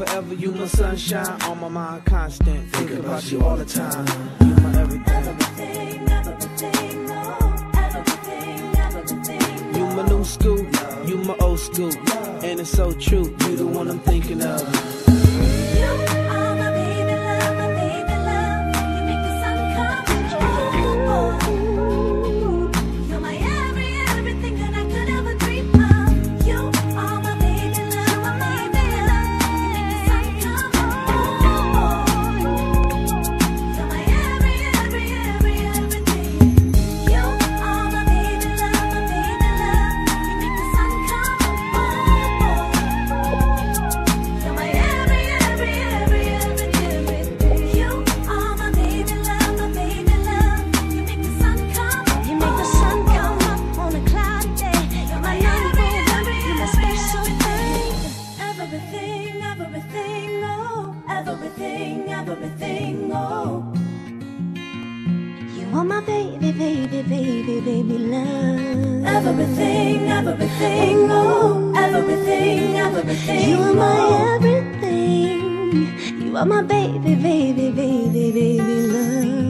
forever, you my sunshine. On my mind, constant. Thinking about you all the time. You my everything. You my new school, you my old school, and it's so true. You the one I'm thinking of. everything, everything, oh. You are my baby, baby, baby, baby love. Everything, everything, oh. Everything, everything. You are my oh. everything. You are my baby, baby, baby, baby love.